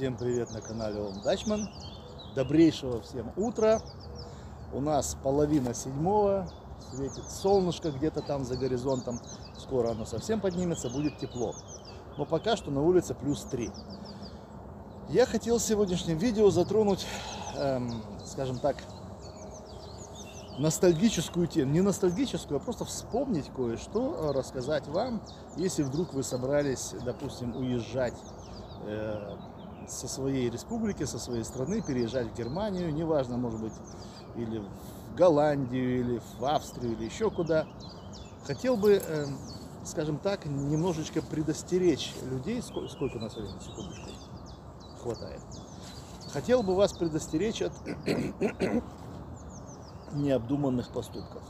Всем привет на канале Ом Дачман. Добрейшего всем утра. У нас половина седьмого. Светит солнышко где-то там за горизонтом. Скоро оно совсем поднимется, будет тепло. Но пока что на улице плюс 3. Я хотел в сегодняшнем видео затронуть, эм, скажем так, ностальгическую тему. Не ностальгическую, а просто вспомнить кое-что, рассказать вам, если вдруг вы собрались, допустим, уезжать э, со своей республики, со своей страны, переезжать в Германию, неважно, может быть, или в Голландию, или в Австрию, или еще куда. Хотел бы, э, скажем так, немножечко предостеречь людей. Сколько, сколько у нас времени? Секундочку. Хватает. Хотел бы вас предостеречь от необдуманных поступков.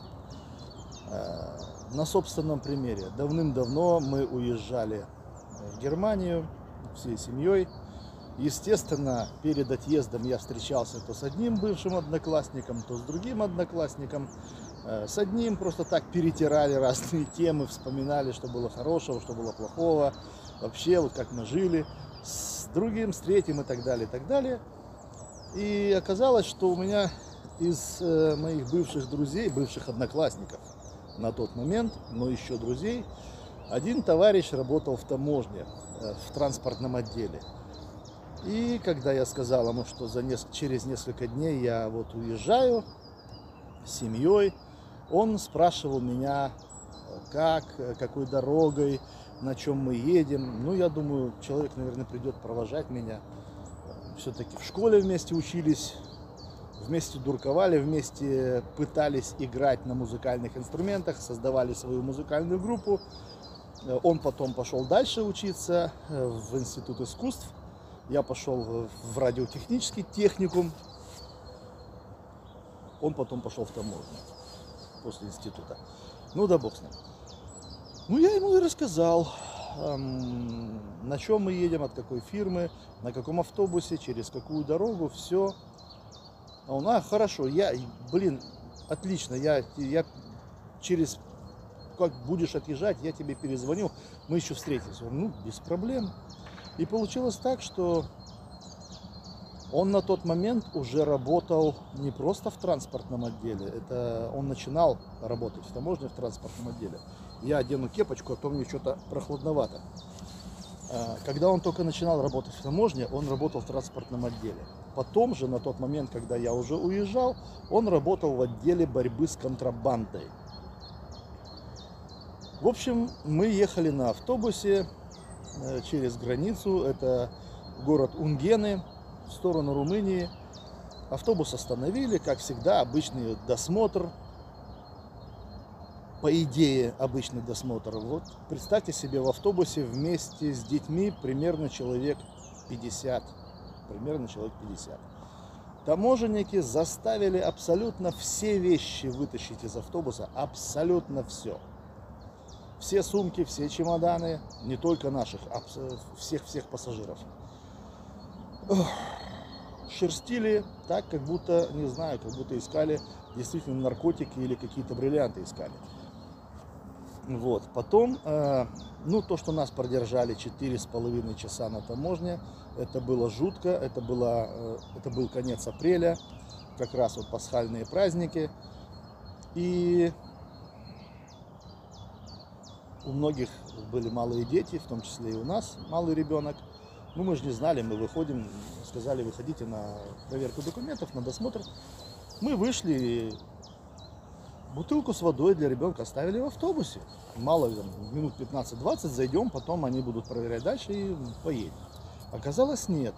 Э, на собственном примере. Давным-давно мы уезжали в Германию всей семьей. Естественно, перед отъездом я встречался то с одним бывшим одноклассником, то с другим одноклассником. Э, с одним просто так перетирали разные темы, вспоминали, что было хорошего, что было плохого, вообще вот как мы жили. С другим, с третьим и так далее, и так далее. И оказалось, что у меня из э, моих бывших друзей, бывших одноклассников на тот момент, но еще друзей, один товарищ работал в таможне, э, в транспортном отделе. И когда я сказал ему, что за неск... через несколько дней я вот уезжаю с семьей, он спрашивал меня, как, какой дорогой, на чем мы едем. Ну, я думаю, человек, наверное, придет провожать меня. Все-таки в школе вместе учились, вместе дурковали, вместе пытались играть на музыкальных инструментах, создавали свою музыкальную группу. Он потом пошел дальше учиться в Институт искусств я пошел в радиотехнический техникум. Он потом пошел в таможню после института. Ну да бог с ним. Ну я ему и рассказал, эм, на чем мы едем, от какой фирмы, на каком автобусе, через какую дорогу, все. А он, а, хорошо, я, блин, отлично, я, я через, как будешь отъезжать, я тебе перезвоню, мы еще встретимся. Ну, без проблем. И получилось так, что он на тот момент уже работал не просто в транспортном отделе, это он начинал работать в таможне в транспортном отделе. Я одену кепочку, а то мне что-то прохладновато. А, когда он только начинал работать в таможне, он работал в транспортном отделе. Потом же, на тот момент, когда я уже уезжал, он работал в отделе борьбы с контрабандой. В общем, мы ехали на автобусе через границу. Это город Унгены в сторону Румынии. Автобус остановили, как всегда, обычный досмотр. По идее, обычный досмотр. Вот представьте себе в автобусе вместе с детьми примерно человек 50. Примерно человек 50. Таможенники заставили абсолютно все вещи вытащить из автобуса. Абсолютно все все сумки, все чемоданы, не только наших, а всех-всех пассажиров. Шерстили так, как будто, не знаю, как будто искали действительно наркотики или какие-то бриллианты искали. Вот. Потом, э, ну, то, что нас продержали четыре с половиной часа на таможне, это было жутко, это, было, э, это был конец апреля, как раз вот пасхальные праздники. И у многих были малые дети, в том числе и у нас малый ребенок. Ну, мы же не знали, мы выходим, сказали, выходите на проверку документов, на досмотр. Мы вышли, бутылку с водой для ребенка оставили в автобусе. Мало там, минут 15-20 зайдем, потом они будут проверять дальше и поедем. Оказалось, нет.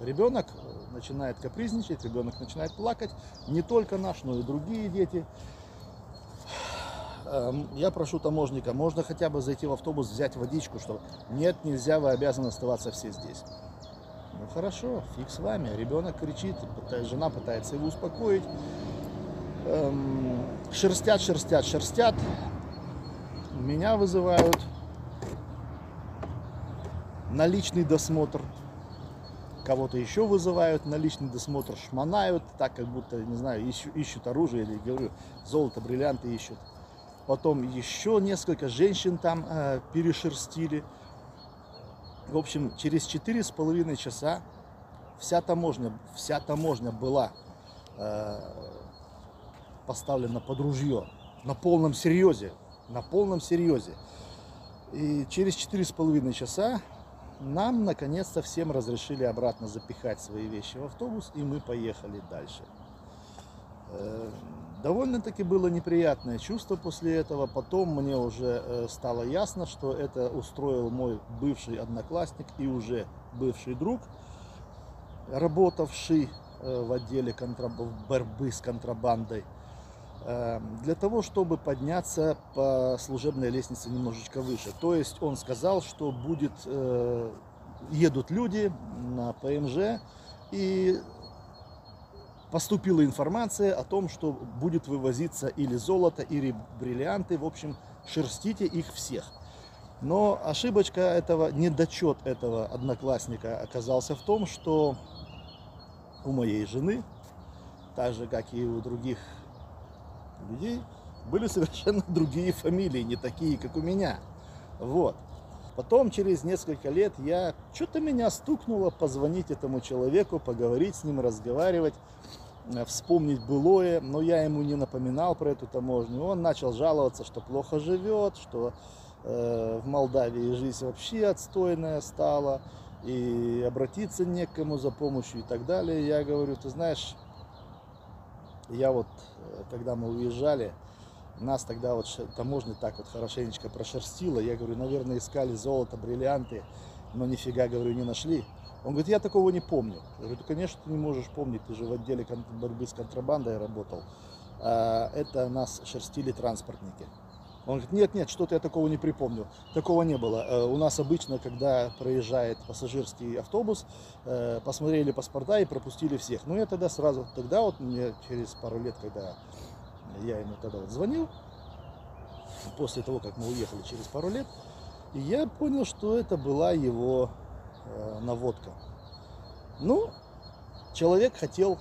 Ребенок начинает капризничать, ребенок начинает плакать. Не только наш, но и другие дети. Эм, я прошу таможника, можно хотя бы зайти в автобус, взять водичку, что нет, нельзя, вы обязаны оставаться все здесь. Ну хорошо, фиг с вами. Ребенок кричит, жена пытается его успокоить. Эм, шерстят, шерстят, шерстят. Меня вызывают на личный досмотр. Кого-то еще вызывают на личный досмотр, шмонают, так как будто, не знаю, ищут, ищут оружие или, говорю, золото, бриллианты ищут потом еще несколько женщин там э, перешерстили. В общем, через четыре с половиной часа вся таможня, вся таможня была э, поставлена под ружье на полном серьезе, на полном серьезе. И через четыре с половиной часа нам наконец-то всем разрешили обратно запихать свои вещи в автобус, и мы поехали дальше. Э, довольно-таки было неприятное чувство после этого. Потом мне уже э, стало ясно, что это устроил мой бывший одноклассник и уже бывший друг, работавший э, в отделе контраб... борьбы с контрабандой, для того, чтобы подняться по служебной лестнице немножечко выше. То есть он сказал, что будет, едут люди на ПМЖ и поступила информация о том, что будет вывозиться или золото, или бриллианты. В общем, шерстите их всех. Но ошибочка этого, недочет этого одноклассника оказался в том, что у моей жены, так же, как и у других людей, были совершенно другие фамилии, не такие, как у меня. Вот. Потом, через несколько лет, я что-то меня стукнуло позвонить этому человеку, поговорить с ним, разговаривать, э, вспомнить былое, но я ему не напоминал про эту таможню. Он начал жаловаться, что плохо живет, что э, в Молдавии жизнь вообще отстойная стала, и обратиться не к кому за помощью и так далее. Я говорю, ты знаешь, я вот, э, когда мы уезжали, нас тогда вот таможня так вот хорошенечко прошерстила. Я говорю, наверное, искали золото, бриллианты, но нифига, говорю, не нашли. Он говорит, я такого не помню. Я говорю, конечно, ты не можешь помнить, ты же в отделе борьбы с контрабандой работал. А это нас шерстили транспортники. Он говорит, нет, нет, что-то я такого не припомню. Такого не было. Э, у нас обычно, когда проезжает пассажирский автобус, э, посмотрели паспорта и пропустили всех. Ну, я тогда сразу, тогда вот мне через пару лет, когда я ему тогда вот звонил, после того, как мы уехали через пару лет, и я понял, что это была его э, наводка. Ну, человек хотел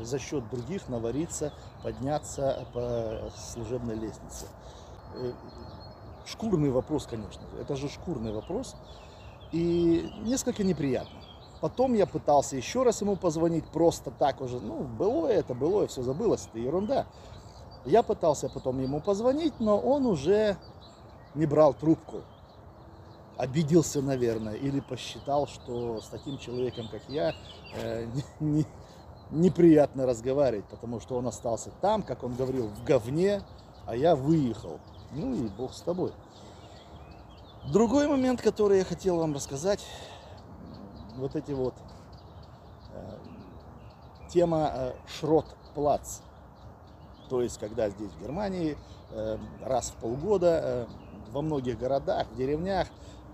за счет других навариться, подняться по служебной лестнице. Э, шкурный вопрос, конечно же. Это же шкурный вопрос. И несколько неприятно. Потом я пытался еще раз ему позвонить, просто так уже, ну, было это, было, все забылось, это ерунда. Я пытался потом ему позвонить, но он уже не брал трубку. Обиделся, наверное, или посчитал, что с таким человеком, как я, э, не, не, неприятно разговаривать, потому что он остался там, как он говорил, в говне, а я выехал. Ну и бог с тобой. Другой момент, который я хотел вам рассказать, вот эти вот э, тема э, Шрот-Плац. То есть, когда здесь, в Германии, э, раз в полгода э, во многих городах, в деревнях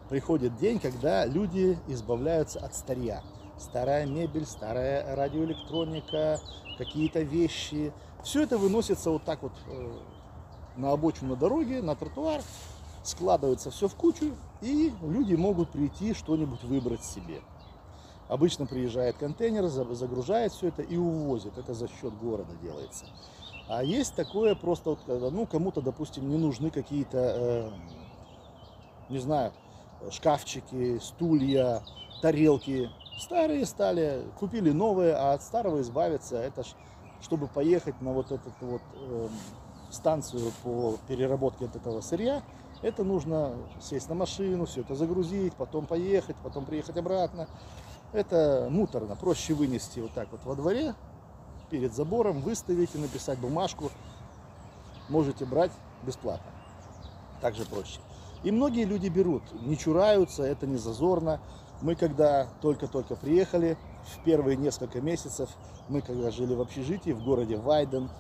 приходит день, когда люди избавляются от старья. Старая мебель, старая радиоэлектроника, какие-то вещи. Все это выносится вот так вот э, на обочину дороги, на тротуар, складывается все в кучу, и люди могут прийти что-нибудь выбрать себе. Обычно приезжает контейнер, загружает все это и увозит. Это за счет города делается. А есть такое просто, вот, ну, кому-то, допустим, не нужны какие-то, э, не знаю, шкафчики, стулья, тарелки. Старые стали, купили новые, а от старого избавиться, это ж, чтобы поехать на вот эту вот э, станцию по переработке от этого сырья, это нужно сесть на машину, все это загрузить, потом поехать, потом приехать обратно. Это муторно, проще вынести вот так вот во дворе, перед забором, выставить и написать бумажку. Можете брать бесплатно. Также проще. И многие люди берут, не чураются, это не зазорно. Мы когда только-только приехали, в первые несколько месяцев, мы когда жили в общежитии в городе Вайден,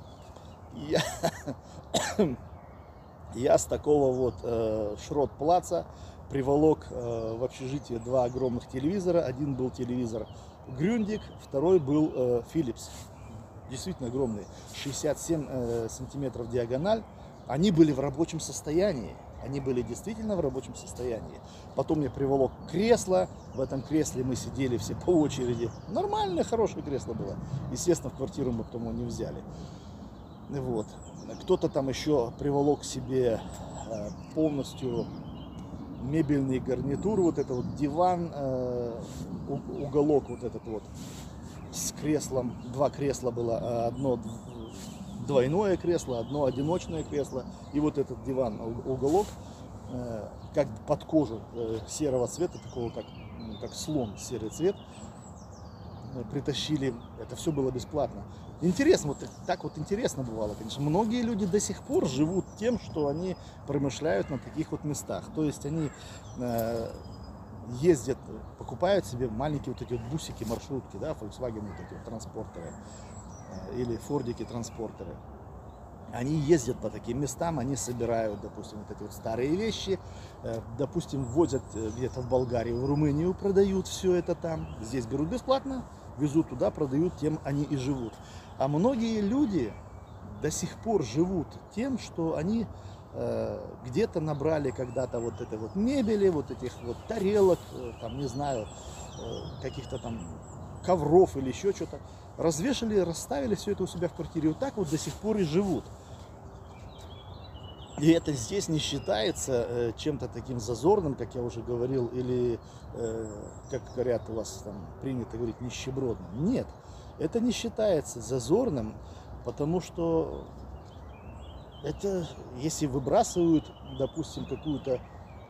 я, я с такого вот э, шрот-плаца приволок э, в общежитие два огромных телевизора. Один был телевизор Грюндик, второй был э, Philips действительно огромные, 67 э, сантиметров диагональ, они были в рабочем состоянии. Они были действительно в рабочем состоянии. Потом я приволок кресло. В этом кресле мы сидели все по очереди. Нормальное, хорошее кресло было. Естественно, в квартиру мы потом его не взяли. Вот. Кто-то там еще приволок себе э, полностью мебельный гарнитур, вот это вот диван, э, уголок вот этот вот с креслом, два кресла было, а одно двойное кресло, одно одиночное кресло и вот этот диван, уголок, э, как под кожу э, серого цвета, такого как, как слон серый цвет, притащили, это все было бесплатно. Интересно, вот так вот интересно бывало, конечно. Многие люди до сих пор живут тем, что они промышляют на таких вот местах. То есть они э, ездят, покупают себе маленькие вот эти вот бусики, маршрутки, да, Volkswagen вот эти вот транспортеры э, или фордики транспортеры. Они ездят по таким местам, они собирают, допустим, вот эти вот старые вещи, э, допустим, возят э, где-то в Болгарию, в Румынию, продают все это там, здесь берут бесплатно, везут туда, продают, тем они и живут. А многие люди до сих пор живут тем, что они где-то набрали когда-то вот этой вот мебели, вот этих вот тарелок, э, там, не знаю, э, каких-то там ковров или еще что-то, развешали, расставили все это у себя в квартире. Вот так вот до сих пор и живут. И это здесь не считается э, чем-то таким зазорным, как я уже говорил, или, э, как говорят у вас там принято говорить, нищебродным. Нет, это не считается зазорным, потому что это, если выбрасывают, допустим, какую-то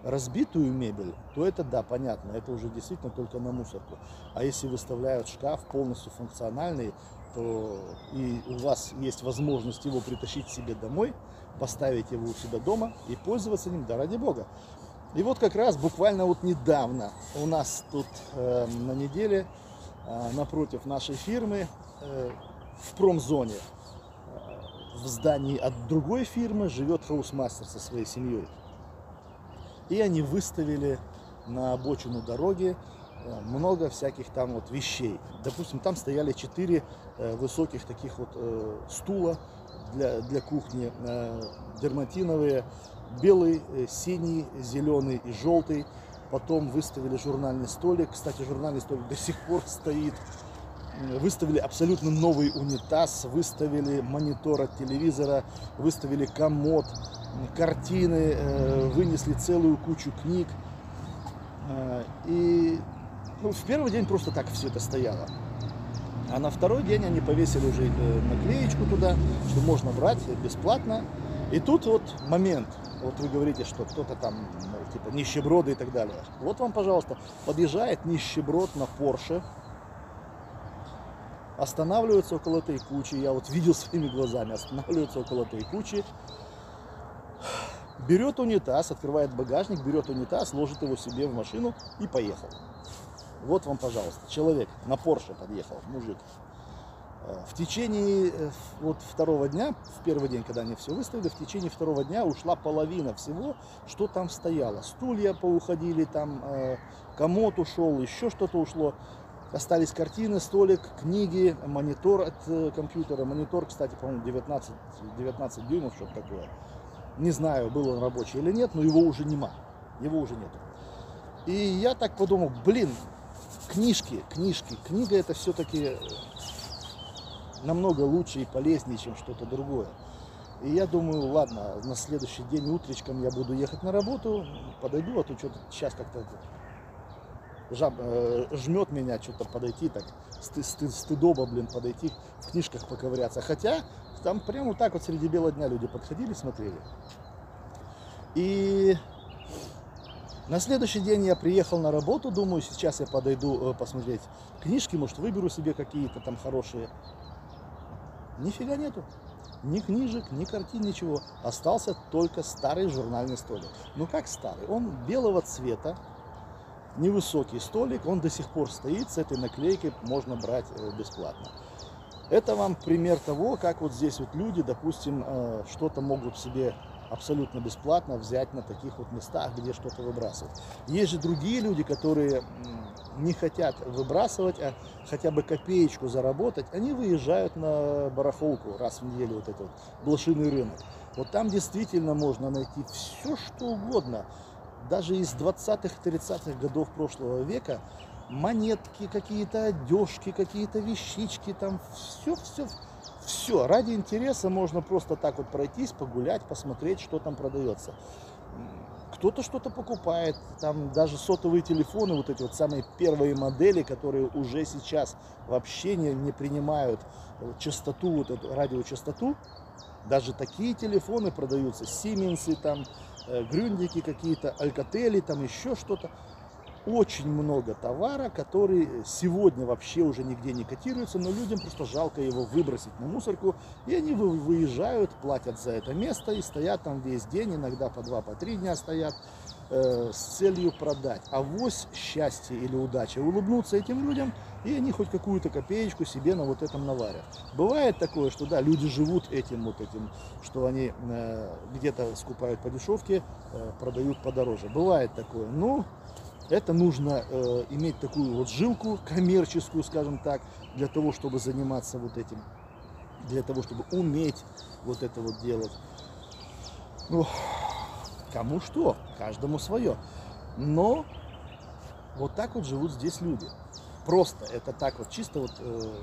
разбитую мебель, то это да, понятно, это уже действительно только на мусорку. А если выставляют шкаф полностью функциональный, то и у вас есть возможность его притащить себе домой, поставить его у себя дома и пользоваться ним, да ради бога. И вот как раз буквально вот недавно у нас тут э, на неделе э, напротив нашей фирмы э, в промзоне в здании от другой фирмы живет Hausmeister со своей семьей. И они выставили на обочину дороги э, много всяких там вот вещей. Допустим, там стояли четыре э, высоких таких вот э, стула для, для кухни, дерматиновые, белый, синий, зеленый и желтый. Потом выставили журнальный столик. Кстати, журнальный столик до сих пор стоит. Выставили абсолютно новый унитаз, выставили монитор от телевизора, выставили комод, картины, э, вынесли целую кучу книг. Э, и ну, в первый день просто так все это стояло. А на второй день они повесили уже э, наклеечку туда, что можно брать бесплатно. И тут вот момент. Вот вы говорите, что кто-то там, типа, нищеброды и так далее. Вот вам, пожалуйста, подъезжает нищеброд на Порше, останавливается около этой кучи, я вот видел своими глазами, останавливается около этой кучи, берет унитаз, открывает багажник, берет унитаз, ложит его себе в машину и поехал. Вот вам, пожалуйста, человек на Порше подъехал, мужик. Э, в течение э, вот второго дня, в первый день, когда они все выставили, в течение второго дня ушла половина всего, что там стояло. Стулья поуходили, там э, комод ушел, еще что-то ушло. Остались картины, столик, книги, монитор от компьютера. Монитор, кстати, по-моему, 19, 19 дюймов, что-то такое. Не знаю, был он рабочий или нет, но его уже нема. Его уже нету. И я так подумал, блин, книжки, книжки. Книга это все-таки намного лучше и полезнее, чем что-то другое. И я думаю, ладно, на следующий день утречком я буду ехать на работу, подойду, а то что-то сейчас как-то жаб, э, жмет меня что-то подойти, так сты, сты, стыдоба, блин, подойти, в книжках поковыряться. Хотя там прямо вот так вот среди бела дня люди подходили, смотрели. И на следующий день я приехал на работу, думаю, сейчас я подойду э, посмотреть книжки, может выберу себе какие-то там хорошие. Нифига нету. Ни книжек, ни картин, ничего. Остался только старый журнальный столик. Ну как старый? Он белого цвета, невысокий столик, он до сих пор стоит, с этой наклейкой можно брать э, бесплатно. Это вам пример того, как вот здесь вот люди, допустим, э, что-то могут себе абсолютно бесплатно взять на таких вот местах, где что-то выбрасывать. Есть же другие люди, которые не хотят выбрасывать, а хотя бы копеечку заработать, они выезжают на барахолку раз в неделю, вот этот вот блошиный рынок. Вот там действительно можно найти все, что угодно даже из 20-х, 30-х годов прошлого века монетки, какие-то одежки, какие-то вещички, там все, все, все. Ради интереса можно просто так вот пройтись, погулять, посмотреть, что там продается. кто-то что-то покупает, там даже сотовые телефоны, вот эти вот самые первые модели, которые уже сейчас вообще не, не принимают частоту, вот эту радиочастоту, даже такие телефоны продаются, Сименсы, там, э, Грюндики какие-то, Алькатели, там еще что-то. Очень много товара, который сегодня вообще уже нигде не котируется, но людям просто жалко его выбросить на мусорку, и они выезжают, платят за это место и стоят там весь день, иногда по два, по три дня стоят э, с целью продать. А вось счастье или удача улыбнуться этим людям, и они хоть какую-то копеечку себе на вот этом наварят. Бывает такое, что да, люди живут этим вот этим, что они э, где-то скупают по дешевке, э, продают подороже. Бывает такое. Ну, это нужно э, иметь такую вот жилку коммерческую, скажем так, для того, чтобы заниматься вот этим, для того, чтобы уметь вот это вот делать. Ну, кому что, каждому свое. Но вот так вот живут здесь люди. Просто это так вот, чисто вот э,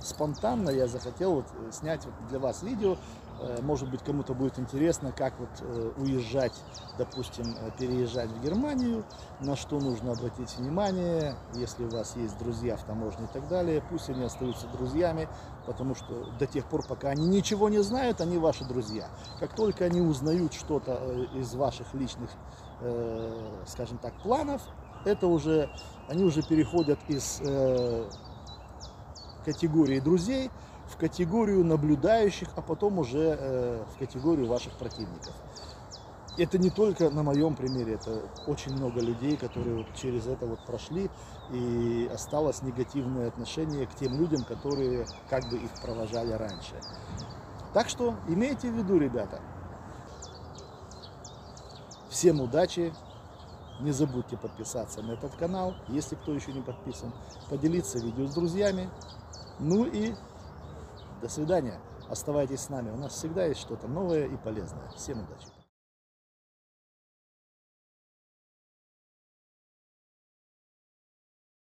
спонтанно я захотел вот э, снять вот для вас видео. Э, может быть, кому-то будет интересно, как вот э, уезжать, допустим, переезжать в Германию, на что нужно обратить внимание, если у вас есть друзья в таможне и так далее, пусть они остаются друзьями, потому что до тех пор, пока они ничего не знают, они ваши друзья. Как только они узнают что-то из ваших личных, скажем так, планов, это уже, они уже переходят из категории друзей в категорию наблюдающих, а потом уже э, в категорию ваших противников. Это не только на моем примере, это очень много людей, которые вот через это вот прошли, и осталось негативное отношение к тем людям, которые как бы их провожали раньше. Так что имейте в виду, ребята, всем удачи, не забудьте подписаться на этот канал, если кто еще не подписан, поделиться видео с друзьями, ну и до свидания. Оставайтесь с нами. У нас всегда есть что-то новое и полезное. Всем удачи.